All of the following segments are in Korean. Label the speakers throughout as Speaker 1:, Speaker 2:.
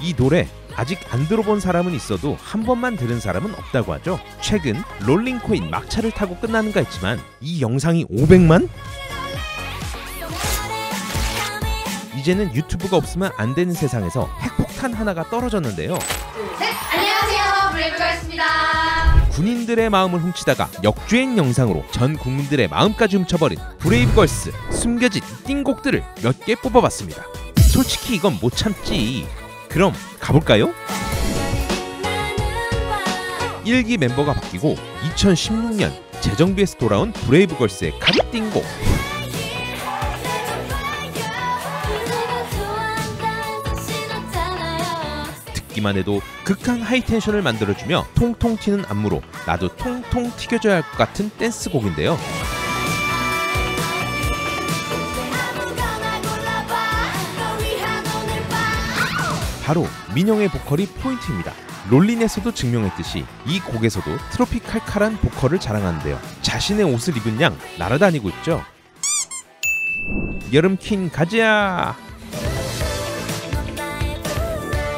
Speaker 1: 이 노래 아직 안 들어본 사람은 있어도 한 번만 들은 사람은 없다고 하죠. 최근 롤린 코인 막차를 타고 끝나는가 했지만 이 영상이 500만? 이제는 유튜브가 없으면 안 되는 세상에서 핵폭탄 하나가 떨어졌는데요.
Speaker 2: 셋! 안녕하세요. 브레이브걸스입니다.
Speaker 1: 군인들의 마음을 훔치다가 역주행 영상으로 전 국민들의 마음까지 훔쳐버린 브레이브걸스 숨겨진 띵곡들을 몇 개 뽑아봤습니다. 솔직히 이건 못 참지. 그럼 가볼까요? 1기 멤버가 바뀌고 2016년 재정비에서 돌아온 브레이브걸스의 갓 띵곡 듣기만 해도 극한 하이텐션을 만들어주며 통통 튀는 안무로 나도 통통 튀겨져야 할 것 같은 댄스곡인데요. 바로 민영의 보컬이 포인트입니다. 롤린에서도 증명했듯이 이 곡에서도 트로피칼칼한 보컬을 자랑하는데요. 자신의 옷을 입은 양 날아다니고 있죠. 여름 퀸 가자!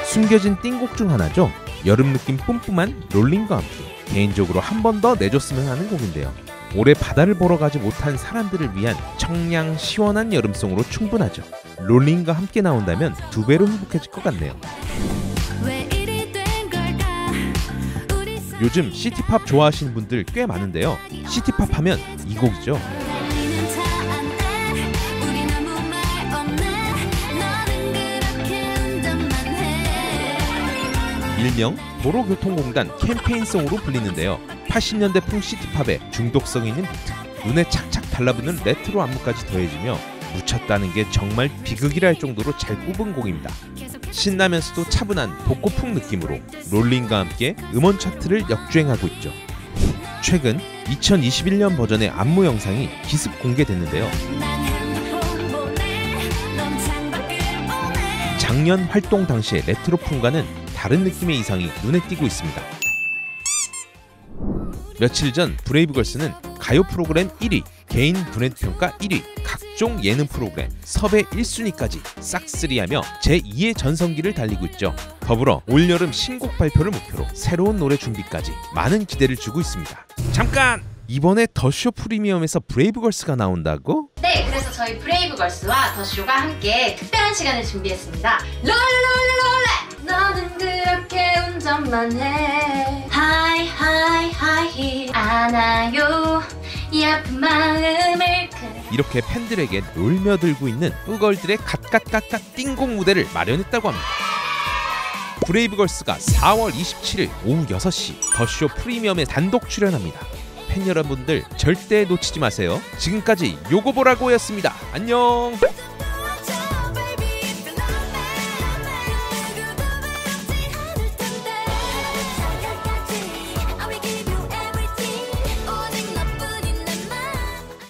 Speaker 1: 숨겨진 띵곡 중 하나죠. 여름 느낌 뿜뿜한 롤링과 함께 개인적으로 한 번 더 내줬으면 하는 곡인데요. 올해 바다를 보러 가지 못한 사람들을 위한 청량 시원한 여름송으로 충분하죠. 롤린과 함께 나온다면 두 배로 행복해질 것 같네요. 요즘 시티팝 좋아하시는 분들 꽤 많은데요. 시티팝 하면 이 곡이죠. 일명 도로교통공단 캠페인송으로 불리는데요. 80년대 풍 시티팝에 중독성 있는 비트, 눈에 착착 달라붙는 레트로 안무까지 더해지며 묻혔다는 게 정말 비극이라 할 정도로 잘 뽑은 곡입니다. 신나면서도 차분한 복고풍 느낌으로 롤링과 함께 음원 차트를 역주행하고 있죠. 최근 2021년 버전의 안무 영상이 기습 공개됐는데요. 작년 활동 당시의 레트로풍과는 다른 느낌의 이상이 눈에 띄고 있습니다. 며칠 전 브레이브걸스는 가요 프로그램 1위, 개인 브랜드 평가 1위, 각종 예능 프로그램 섭외 1순위까지 싹쓸이하며 제2의 전성기를 달리고 있죠. 더불어 올여름 신곡 발표를 목표로 새로운 노래 준비까지 많은 기대를 주고 있습니다. 잠깐! 이번에 더쇼 프리미엄에서 브레이브걸스가 나온다고?
Speaker 2: 네, 그래서 저희 브레이브걸스와 더쇼가 함께 특별한 시간을 준비했습니다. 롤롤롤롤! 너는 그렇게 운전만 해. 하이 하이 하이 안아요. 이 아픈 마음을 그
Speaker 1: 이렇게 팬들에게 놀며들고 있는 뿌걸들의 갓갓갓갓 띵곡 무대를 마련했다고 합니다. 브레이브걸스가 4월 27일 오후 6시 더쇼 프리미엄에 단독 출연합니다. 팬 여러분들 절대 놓치지 마세요. 지금까지 요거보라고였습니다. 안녕.